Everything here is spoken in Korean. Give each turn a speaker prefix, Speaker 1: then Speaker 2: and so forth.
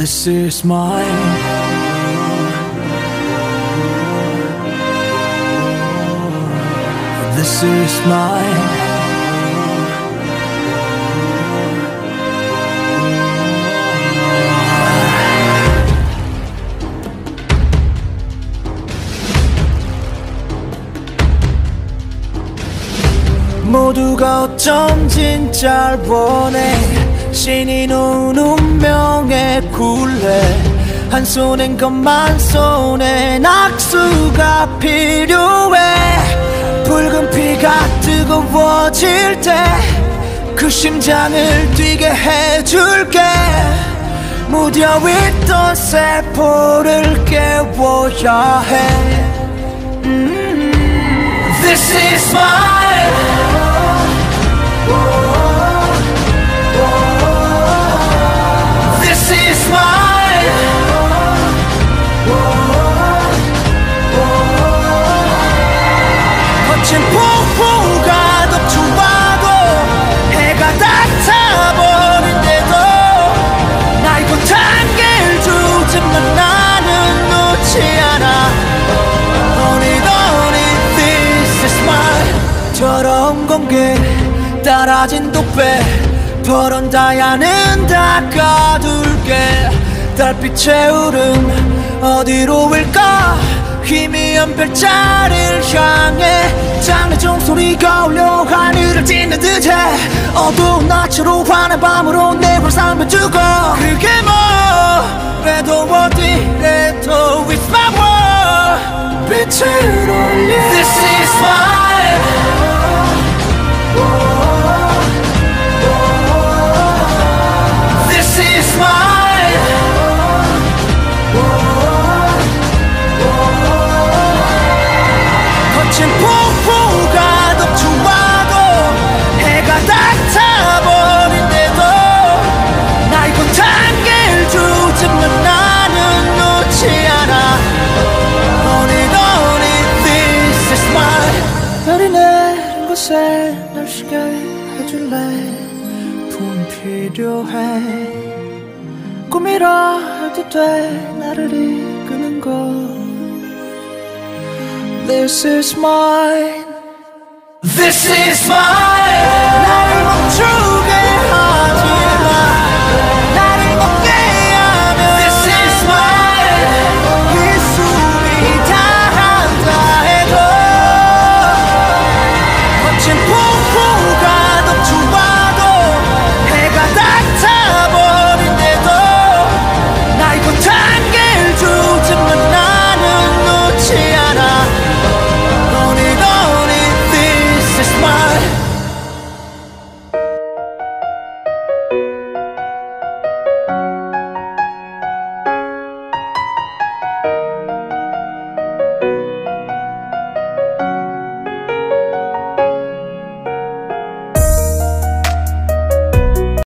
Speaker 1: This is mine. This is mine. 모두가 어쩜 진짜 원해 신이 놓은 운명의 굴레 한 손엔 것만 손에 낙수가 필요해. 붉은 피가 뜨거워질 때 그 심장을 뛰게 해줄게. 무뎌 있던 세포를 깨워야 해. 음, This is mine 공기 따라진 독배 더러운 다야는 닦아둘게. 달빛의 울음 어디로 일까? 희미한 별자리를 향해 장례 종소리가 울려 하늘을 찢는 듯해. 어두운 낮으로 환한 밤으로 내 불상 비추고. 그게 뭐래도 어디래도 It's my world 빛을 별이 내린 곳에 날 쉬게 해줄래? 품 필요해. 꿈이라 해도 돼 나를 이끄는 것 This is mine. This is mine